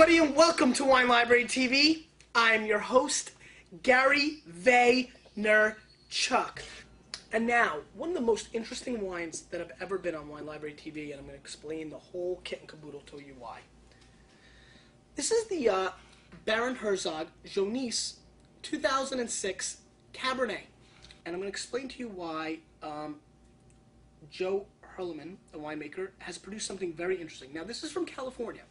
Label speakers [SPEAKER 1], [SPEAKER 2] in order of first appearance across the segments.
[SPEAKER 1] everybody, and welcome to Wine Library TV. I'm your host, Gary Vaynerchuk. And now, one of the most interesting wines that have ever been on Wine Library TV, and I'm going to explain the whole kit and caboodle to you why. This is the uh, Baron Herzog Jeunesse 2006 Cabernet. And I'm going to explain to you why um, Joe Hurliman, a winemaker, has produced something very interesting. Now, this is from California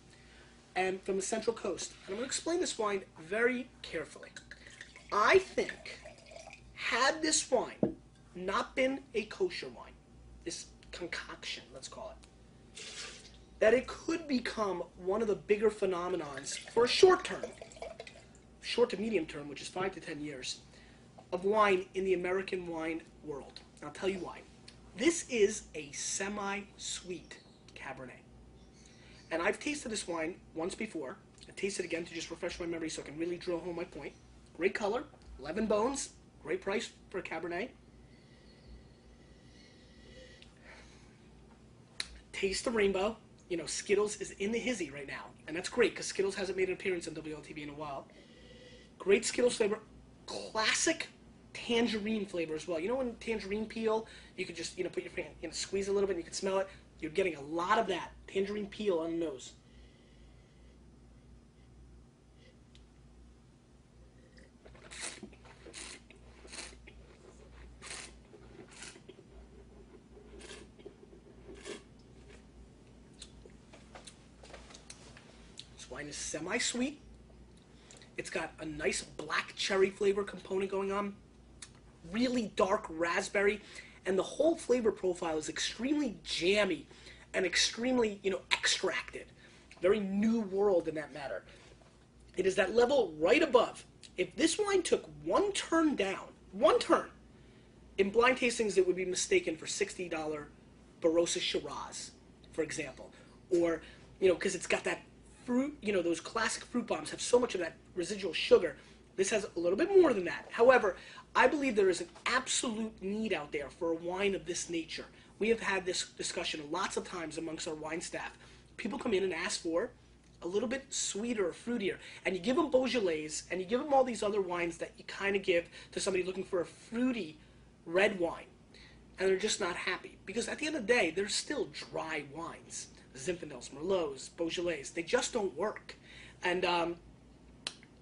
[SPEAKER 1] and from the Central Coast. And I'm going to explain this wine very carefully. I think, had this wine not been a kosher wine, this concoction, let's call it, that it could become one of the bigger phenomenons for a short term, short to medium term, which is five to ten years, of wine in the American wine world. I'll tell you why. This is a semi-sweet Cabernet. And I've tasted this wine once before. I tasted it again to just refresh my memory so I can really drill home my point. Great color, 11 bones, great price for a Cabernet. Taste the rainbow. You know, Skittles is in the hizzy right now. And that's great because Skittles hasn't made an appearance on WLTV in a while. Great Skittles flavor. Classic tangerine flavor as well. You know when tangerine peel, you could just, you know, put your hand, you know, squeeze a little bit and you can smell it? You're getting a lot of that tangerine peel on the nose. This wine is semi-sweet. It's got a nice black cherry flavor component going on. Really dark raspberry. And the whole flavor profile is extremely jammy and extremely, you know, extracted. Very new world in that matter. It is that level right above. If this wine took one turn down, one turn, in blind tastings it would be mistaken for $60 Barossa Shiraz, for example. Or, you know, because it's got that fruit, you know, those classic fruit bombs have so much of that residual sugar. This has a little bit more than that. However, I believe there is an absolute need out there for a wine of this nature. We have had this discussion lots of times amongst our wine staff. People come in and ask for a little bit sweeter or fruitier, and you give them Beaujolais, and you give them all these other wines that you kind of give to somebody looking for a fruity red wine, and they're just not happy because at the end of the day, they're still dry wines. Zinfandels, Merlots, Beaujolais, they just don't work, and um,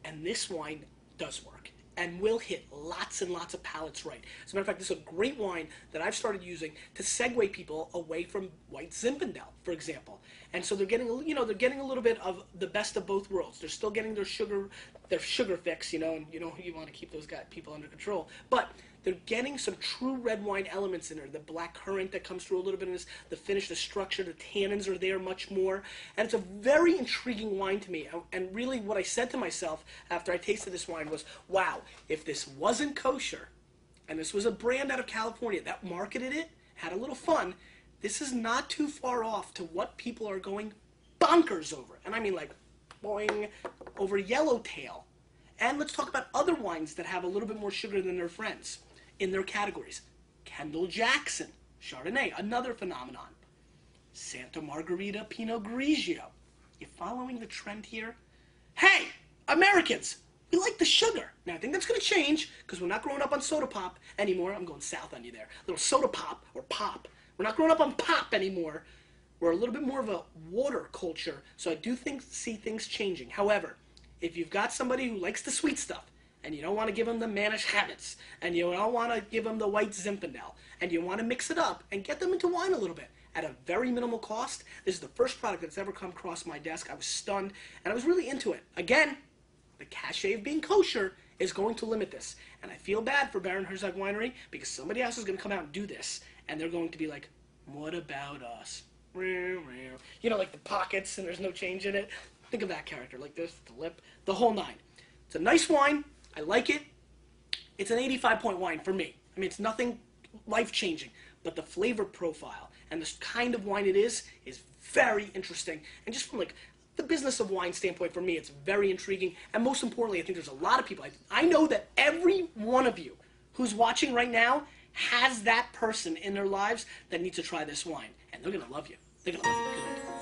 [SPEAKER 1] and this wine does work and will hit lots and lots of palates right. As a matter of fact, this is a great wine that I've started using to segue people away from white Zinfandel, for example. And so they're getting, you know, they're getting a little bit of the best of both worlds. They're still getting their sugar, their sugar fix, you know, and you know you want to keep those guys, people under control. But they're getting some true red wine elements in there. The black currant that comes through a little bit in this, the finish, the structure, the tannins are there much more. And it's a very intriguing wine to me. And really what I said to myself after I tasted this wine was, wow, if this wasn't kosher, and this was a brand out of California that marketed it, had a little fun, this is not too far off to what people are going bonkers over. And I mean like boing over yellowtail. And let's talk about other wines that have a little bit more sugar than their friends in their categories. Kendall Jackson, Chardonnay, another phenomenon. Santa Margherita Pinot Grigio. You following the trend here? Hey, Americans, we like the sugar. Now, I think that's going to change because we're not growing up on soda pop anymore. I'm going south on you there. A little soda pop or pop. We're not growing up on pop anymore. We're a little bit more of a water culture, so I do think see things changing. However, if you've got somebody who likes the sweet stuff, and you don't want to give them the Manischewitz, and you don't want to give them the white Zinfandel, and you want to mix it up and get them into wine a little bit at a very minimal cost. This is the first product that's ever come across my desk. I was stunned, and I was really into it. Again, the cachet of being kosher is going to limit this. And I feel bad for Baron Herzog Winery because somebody else is going to come out and do this, and they're going to be like, what about us? You know, like the pockets and there's no change in it. Think of that character, like this, the lip, the whole nine. It's a nice wine. I like it. It's an 85 point wine for me. I mean, it's nothing life changing, but the flavor profile and the kind of wine it is is very interesting. And just from like the business of wine standpoint, for me, it's very intriguing. And most importantly, I think there's a lot of people. I, I know that every one of you who's watching right now has that person in their lives that needs to try this wine, and they're gonna love you. They're gonna love you good.